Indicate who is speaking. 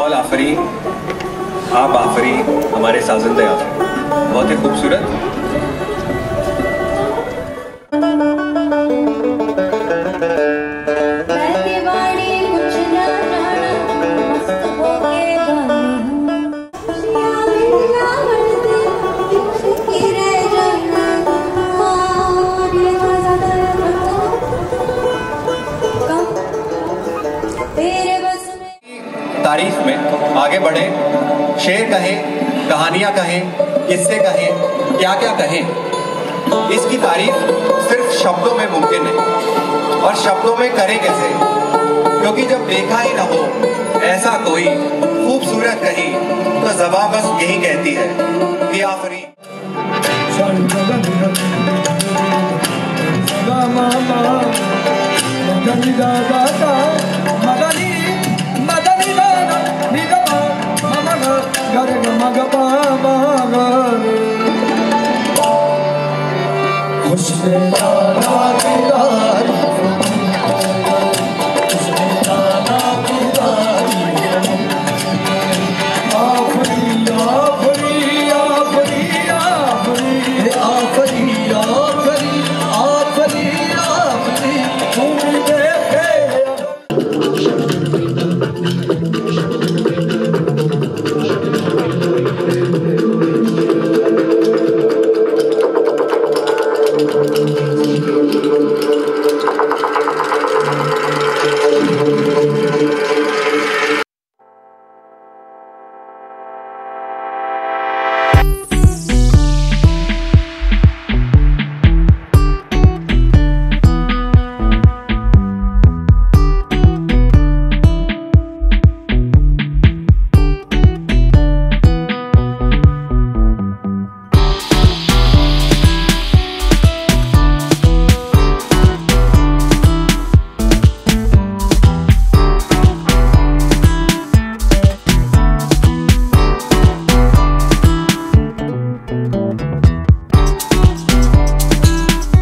Speaker 1: बकौल आफरी आप आफरी हमारे साजंद आफरी बहुत ही खूबसूरत
Speaker 2: तारीफ़ में। आगे बढ़े। शेर कहें, कहानियाँ कहें, किस्से कहें क्या क्या कहें। इसकी तारीफ़ सिर्फ़ शब्दों में मुमकिन है और शब्दों में करें कैसे? क्योंकि जब देखा ही ना हो, ऐसा कोई खूबसूरत कहीं तो जबा बस यही कहती है कि आफरी
Speaker 3: say